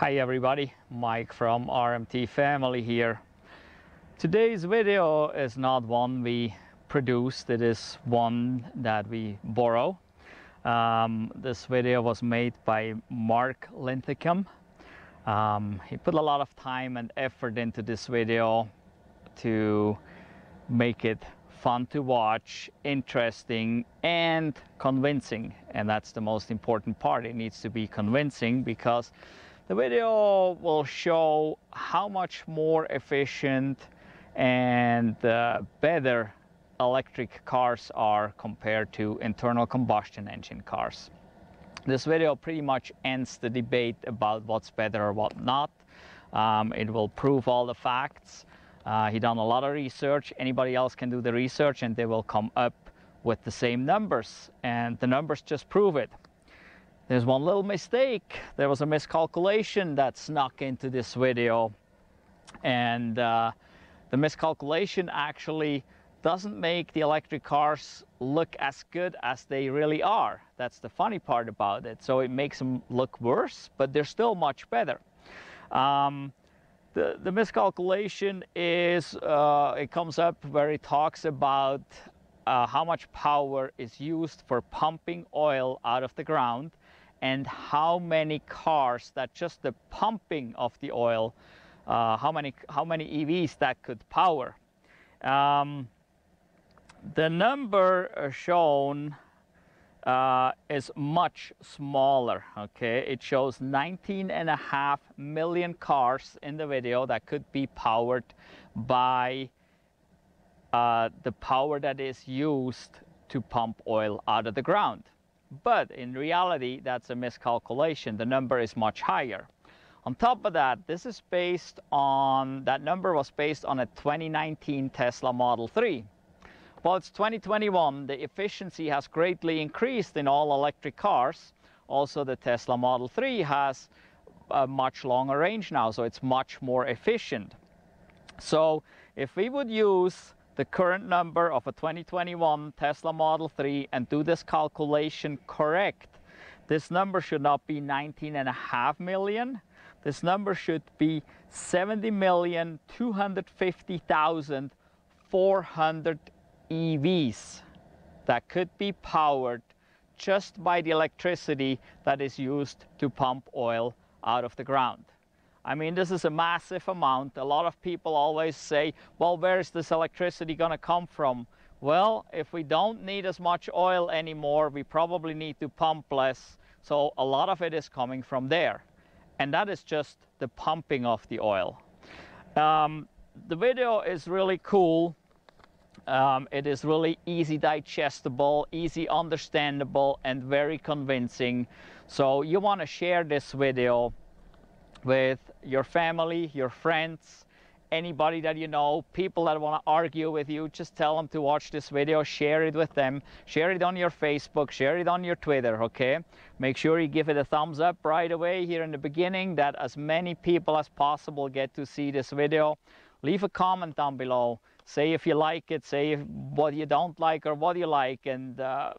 Hi everybody, Mike from RMT Family here. Today's video is not one we produced, it is one that we borrow. Um, this video was made by Mark Linthicum. Um, he put a lot of time and effort into this video to make it fun to watch, interesting, and convincing. And that's the most important part. It needs to be convincing because the video will show how much more efficient and uh, better electric cars are compared to internal combustion engine cars. This video pretty much ends the debate about what's better or what not. Um, it will prove all the facts. Uh, he done a lot of research. Anybody else can do the research and they will come up with the same numbers and the numbers just prove it. There's one little mistake. There was a miscalculation that snuck into this video and uh, the miscalculation actually doesn't make the electric cars look as good as they really are. That's the funny part about it. So it makes them look worse, but they're still much better. Um, the, the miscalculation is, uh, it comes up where it talks about uh, how much power is used for pumping oil out of the ground and how many cars that just the pumping of the oil, uh, how many how many EVs that could power. Um, the number shown uh, is much smaller, okay? It shows 19 and a half million cars in the video that could be powered by uh, the power that is used to pump oil out of the ground. But in reality, that's a miscalculation. The number is much higher. On top of that, this is based on, that number was based on a 2019 Tesla Model 3. Well, it's 2021, the efficiency has greatly increased in all electric cars. Also, the Tesla Model 3 has a much longer range now, so it's much more efficient. So if we would use the current number of a 2021 Tesla Model 3 and do this calculation correct, this number should not be 19 and a half million. This number should be 70 million 250,400 EVs that could be powered just by the electricity that is used to pump oil out of the ground. I mean, this is a massive amount. A lot of people always say, well, where is this electricity going to come from? Well, if we don't need as much oil anymore, we probably need to pump less. So a lot of it is coming from there. And that is just the pumping of the oil. Um, the video is really cool um, it is really easy digestible, easy understandable, and very convincing. So you want to share this video with your family, your friends, anybody that you know, people that want to argue with you, just tell them to watch this video, share it with them, share it on your Facebook, share it on your Twitter, okay? Make sure you give it a thumbs up right away here in the beginning that as many people as possible get to see this video. Leave a comment down below say if you like it, say if, what you don't like or what you like, and uh,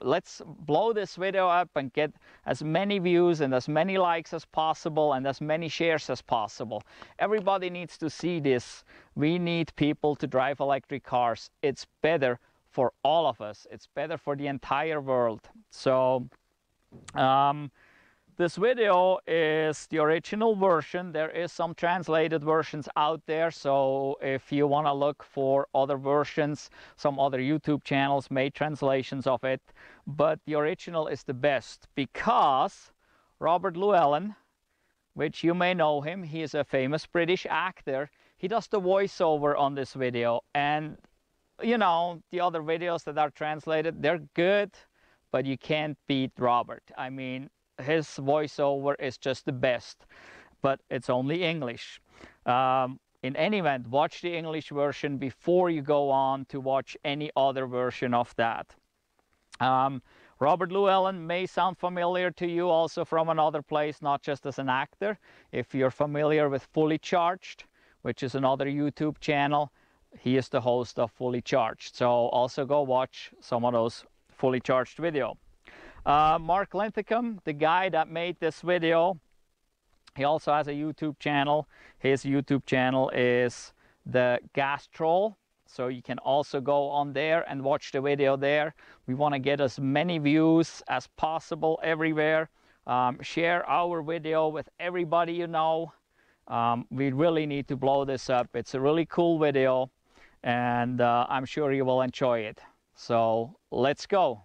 let's blow this video up and get as many views and as many likes as possible and as many shares as possible. Everybody needs to see this. We need people to drive electric cars. It's better for all of us. It's better for the entire world. So, um, this video is the original version. There is some translated versions out there. So if you want to look for other versions, some other YouTube channels made translations of it. But the original is the best because Robert Llewellyn, which you may know him, he is a famous British actor. He does the voiceover on this video. And, you know, the other videos that are translated, they're good, but you can't beat Robert. I mean, his voiceover is just the best, but it's only English. Um, in any event, watch the English version before you go on to watch any other version of that. Um, Robert Llewellyn may sound familiar to you also from another place, not just as an actor. If you're familiar with Fully Charged, which is another YouTube channel, he is the host of Fully Charged. So also go watch some of those Fully Charged video. Uh, Mark Linthicum, the guy that made this video, He also has a YouTube channel. His YouTube channel is the Gas Troll. So you can also go on there and watch the video there. We want to get as many views as possible everywhere. Um, share our video with everybody you know. Um, we really need to blow this up. It's a really cool video and uh, I'm sure you will enjoy it. So let's go.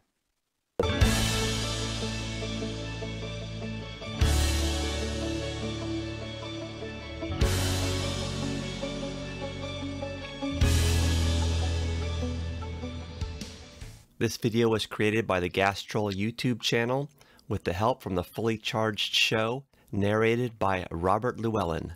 This video was created by the Gastrol YouTube channel with the help from the Fully Charged Show, narrated by Robert Llewellyn.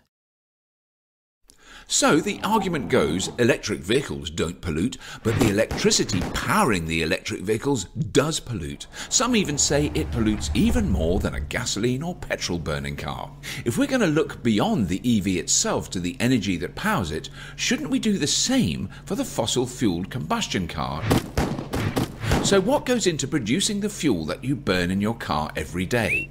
So the argument goes electric vehicles don't pollute, but the electricity powering the electric vehicles does pollute. Some even say it pollutes even more than a gasoline or petrol burning car. If we're going to look beyond the EV itself to the energy that powers it, shouldn't we do the same for the fossil fueled combustion car? So, what goes into producing the fuel that you burn in your car every day?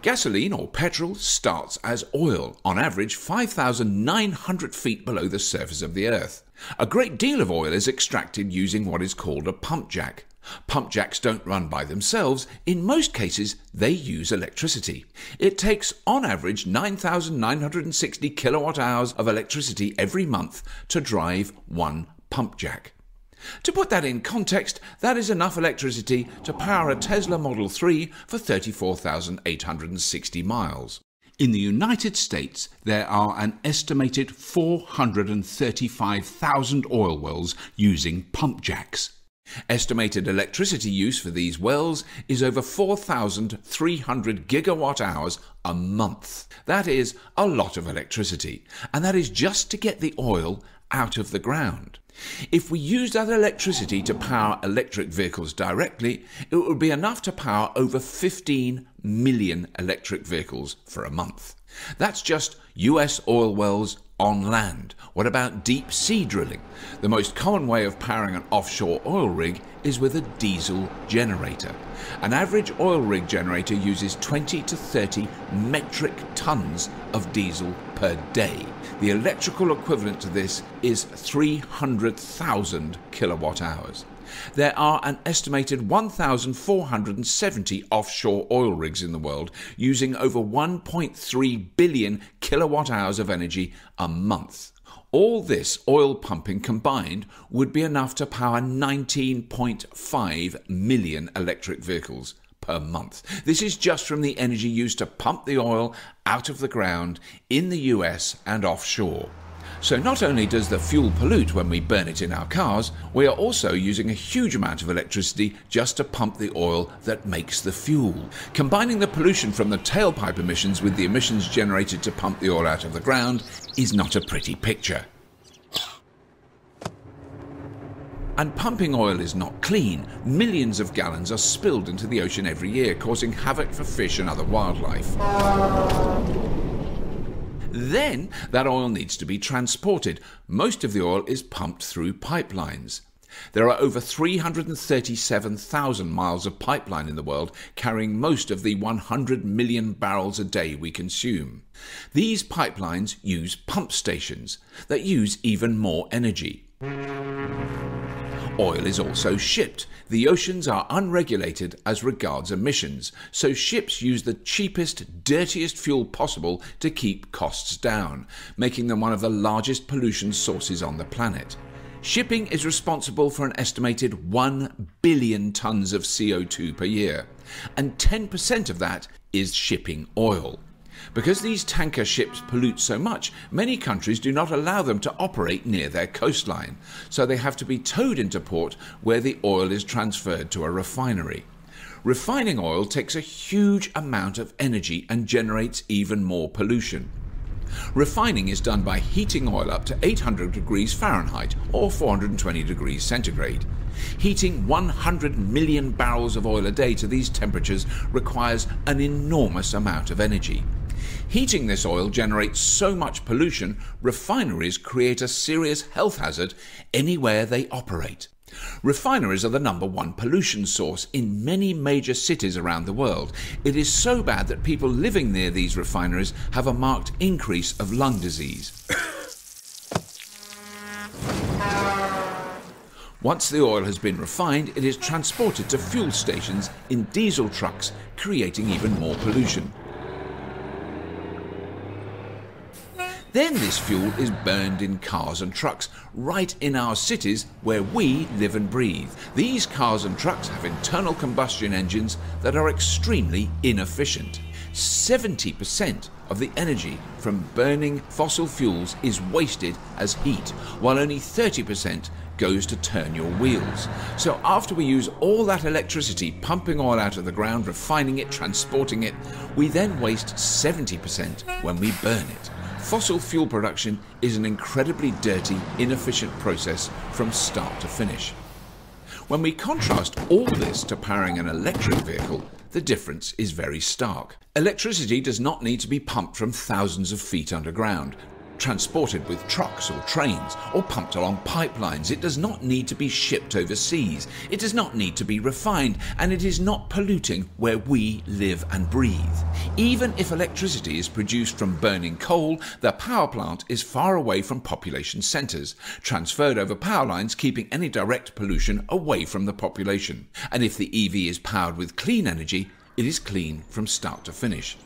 Gasoline or petrol starts as oil, on average 5,900 feet below the surface of the Earth. A great deal of oil is extracted using what is called a pump jack. Pump jacks don't run by themselves. In most cases, they use electricity. It takes, on average, 9,960 kilowatt hours of electricity every month to drive one pump jack. To put that in context, that is enough electricity to power a Tesla Model 3 for 34,860 miles. In the United States, there are an estimated 435,000 oil wells using pump jacks. Estimated electricity use for these wells is over 4,300 gigawatt hours a month. That is a lot of electricity, and that is just to get the oil out of the ground. If we used that electricity to power electric vehicles directly, it would be enough to power over 15 million electric vehicles for a month. That's just US oil wells on land. What about deep sea drilling? The most common way of powering an offshore oil rig is with a diesel generator. An average oil rig generator uses 20 to 30 metric tons of diesel per day. The electrical equivalent to this is 300,000 kilowatt hours. There are an estimated 1,470 offshore oil rigs in the world using over 1.3 billion kilowatt hours of energy a month. All this oil pumping combined would be enough to power 19.5 million electric vehicles per month. This is just from the energy used to pump the oil out of the ground in the US and offshore. So not only does the fuel pollute when we burn it in our cars, we are also using a huge amount of electricity just to pump the oil that makes the fuel. Combining the pollution from the tailpipe emissions with the emissions generated to pump the oil out of the ground is not a pretty picture. And pumping oil is not clean. Millions of gallons are spilled into the ocean every year, causing havoc for fish and other wildlife. Then that oil needs to be transported. Most of the oil is pumped through pipelines. There are over 337,000 miles of pipeline in the world, carrying most of the 100 million barrels a day we consume. These pipelines use pump stations that use even more energy. Oil is also shipped. The oceans are unregulated as regards emissions, so ships use the cheapest, dirtiest fuel possible to keep costs down, making them one of the largest pollution sources on the planet. Shipping is responsible for an estimated 1 billion tons of CO2 per year, and 10% of that is shipping oil. Because these tanker ships pollute so much, many countries do not allow them to operate near their coastline, so they have to be towed into port where the oil is transferred to a refinery. Refining oil takes a huge amount of energy and generates even more pollution. Refining is done by heating oil up to 800 degrees Fahrenheit or 420 degrees centigrade. Heating 100 million barrels of oil a day to these temperatures requires an enormous amount of energy. Heating this oil generates so much pollution, refineries create a serious health hazard anywhere they operate. Refineries are the number one pollution source in many major cities around the world. It is so bad that people living near these refineries have a marked increase of lung disease. Once the oil has been refined, it is transported to fuel stations in diesel trucks, creating even more pollution. Then this fuel is burned in cars and trucks right in our cities where we live and breathe. These cars and trucks have internal combustion engines that are extremely inefficient. 70% of the energy from burning fossil fuels is wasted as heat, while only 30% goes to turn your wheels. So after we use all that electricity pumping oil out of the ground, refining it, transporting it, we then waste 70% when we burn it. Fossil fuel production is an incredibly dirty, inefficient process from start to finish. When we contrast all this to powering an electric vehicle, the difference is very stark. Electricity does not need to be pumped from thousands of feet underground transported with trucks or trains or pumped along pipelines. It does not need to be shipped overseas. It does not need to be refined and it is not polluting where we live and breathe. Even if electricity is produced from burning coal, the power plant is far away from population centres, transferred over power lines keeping any direct pollution away from the population. And if the EV is powered with clean energy, it is clean from start to finish.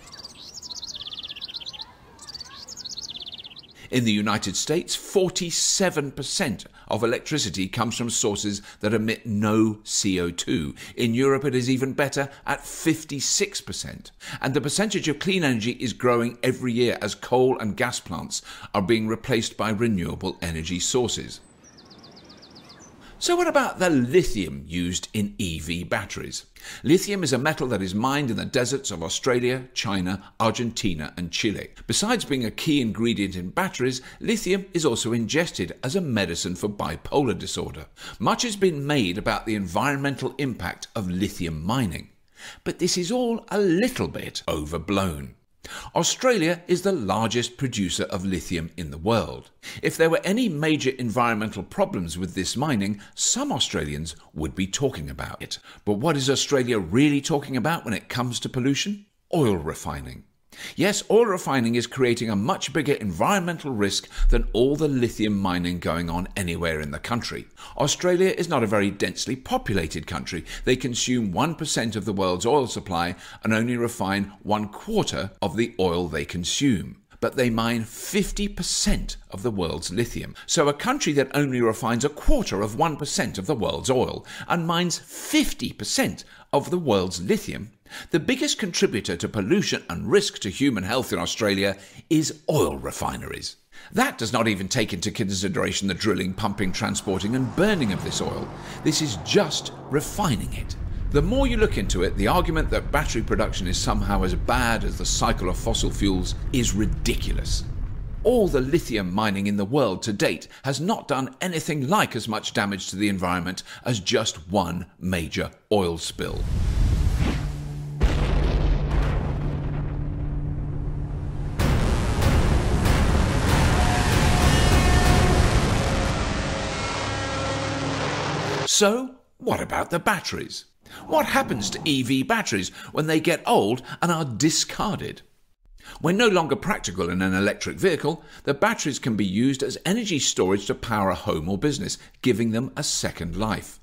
In the United States, 47% of electricity comes from sources that emit no CO2. In Europe, it is even better at 56%. And the percentage of clean energy is growing every year as coal and gas plants are being replaced by renewable energy sources. So, what about the lithium used in EV batteries? Lithium is a metal that is mined in the deserts of Australia, China, Argentina, and Chile. Besides being a key ingredient in batteries, lithium is also ingested as a medicine for bipolar disorder. Much has been made about the environmental impact of lithium mining, but this is all a little bit overblown. Australia is the largest producer of lithium in the world. If there were any major environmental problems with this mining, some Australians would be talking about it. But what is Australia really talking about when it comes to pollution? Oil refining. Yes, oil refining is creating a much bigger environmental risk than all the lithium mining going on anywhere in the country. Australia is not a very densely populated country. They consume 1% of the world's oil supply and only refine one quarter of the oil they consume but they mine 50% of the world's lithium. So a country that only refines a quarter of 1% of the world's oil and mines 50% of the world's lithium the biggest contributor to pollution and risk to human health in Australia is oil refineries. That does not even take into consideration the drilling, pumping, transporting, and burning of this oil. This is just refining it. The more you look into it, the argument that battery production is somehow as bad as the cycle of fossil fuels is ridiculous. All the lithium mining in the world to date has not done anything like as much damage to the environment as just one major oil spill. So, what about the batteries? What happens to EV batteries when they get old and are discarded? When no longer practical in an electric vehicle, the batteries can be used as energy storage to power a home or business, giving them a second life.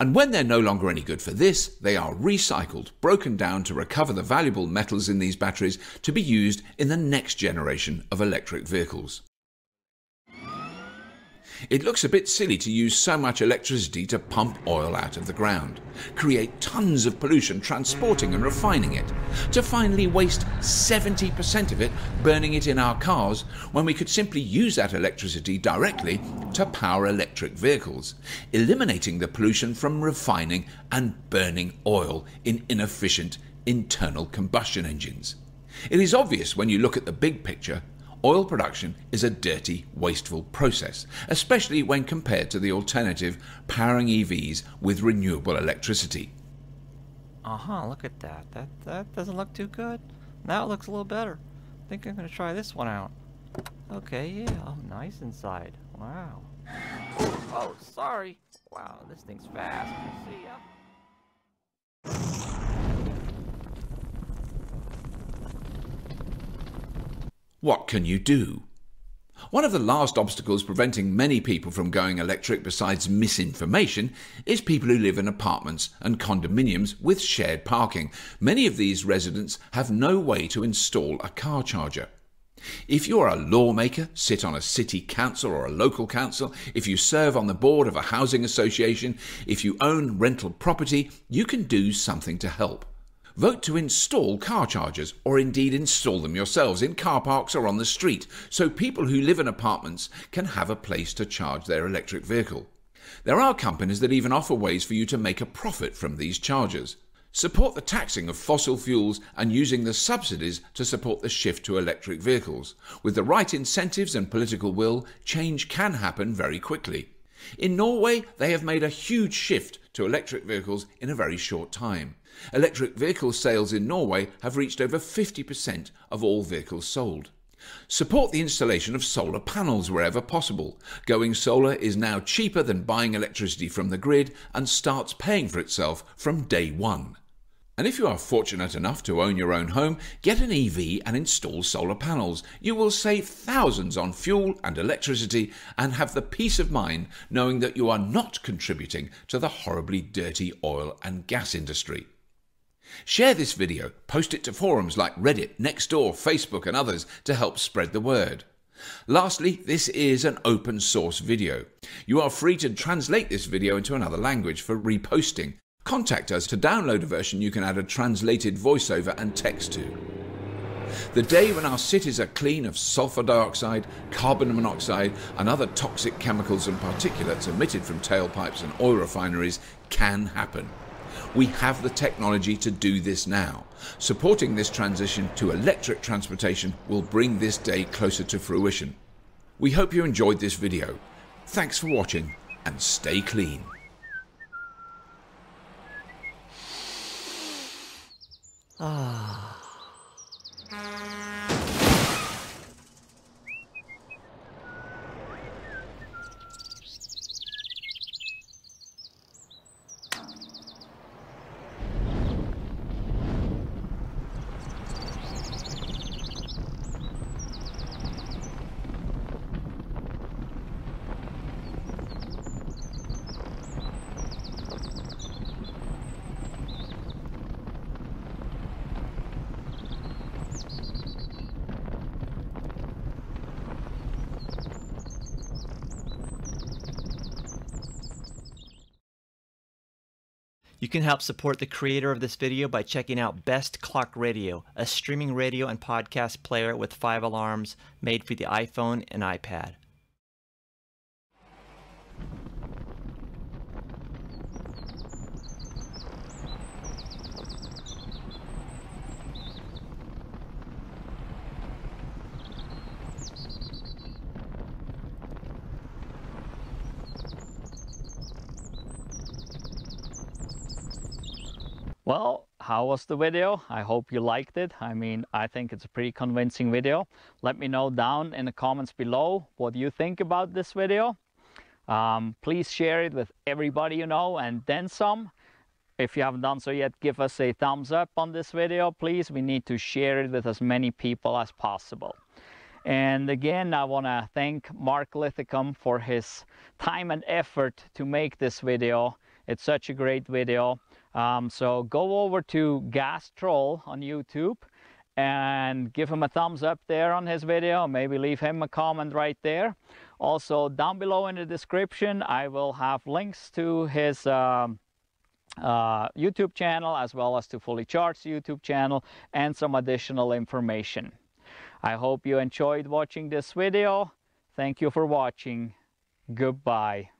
And when they're no longer any good for this, they are recycled, broken down to recover the valuable metals in these batteries to be used in the next generation of electric vehicles. It looks a bit silly to use so much electricity to pump oil out of the ground, create tons of pollution transporting and refining it, to finally waste 70% of it burning it in our cars when we could simply use that electricity directly to power electric vehicles, eliminating the pollution from refining and burning oil in inefficient internal combustion engines. It is obvious when you look at the big picture oil production is a dirty, wasteful process, especially when compared to the alternative powering EVs with renewable electricity. Uh huh, look at that. That that doesn't look too good. Now it looks a little better. I think I'm gonna try this one out. Okay, yeah, oh, nice inside. Wow. Oh, sorry. Wow, this thing's fast. See ya. What can you do? One of the last obstacles preventing many people from going electric besides misinformation is people who live in apartments and condominiums with shared parking. Many of these residents have no way to install a car charger. If you're a lawmaker, sit on a city council or a local council, if you serve on the board of a housing association, if you own rental property, you can do something to help. Vote to install car chargers, or indeed install them yourselves in car parks or on the street, so people who live in apartments can have a place to charge their electric vehicle. There are companies that even offer ways for you to make a profit from these chargers. Support the taxing of fossil fuels and using the subsidies to support the shift to electric vehicles. With the right incentives and political will, change can happen very quickly. In Norway, they have made a huge shift to electric vehicles in a very short time. Electric vehicle sales in Norway have reached over 50% of all vehicles sold. Support the installation of solar panels wherever possible. Going solar is now cheaper than buying electricity from the grid and starts paying for itself from day one. And if you are fortunate enough to own your own home, get an EV and install solar panels. You will save thousands on fuel and electricity and have the peace of mind knowing that you are not contributing to the horribly dirty oil and gas industry. Share this video, post it to forums like Reddit, Nextdoor, Facebook, and others to help spread the word. Lastly, this is an open source video. You are free to translate this video into another language for reposting. Contact us to download a version you can add a translated voiceover and text to. The day when our cities are clean of sulfur dioxide, carbon monoxide, and other toxic chemicals and particulates emitted from tailpipes and oil refineries can happen. We have the technology to do this now. Supporting this transition to electric transportation will bring this day closer to fruition. We hope you enjoyed this video. Thanks for watching and stay clean. Ah. You can help support the creator of this video by checking out Best Clock Radio, a streaming radio and podcast player with five alarms made for the iPhone and iPad. Well, how was the video? I hope you liked it. I mean, I think it's a pretty convincing video. Let me know down in the comments below what you think about this video. Um, please share it with everybody you know and then some. If you haven't done so yet, give us a thumbs up on this video, please. We need to share it with as many people as possible. And again, I want to thank Mark Linthicum for his time and effort to make this video. It's such a great video. Um, so go over to Gas Troll on YouTube and give him a thumbs up there on his video. Maybe leave him a comment right there. Also down below in the description, I will have links to his um, uh, YouTube channel as well as to Fully Charged YouTube channel and some additional information. I hope you enjoyed watching this video. Thank you for watching. Goodbye.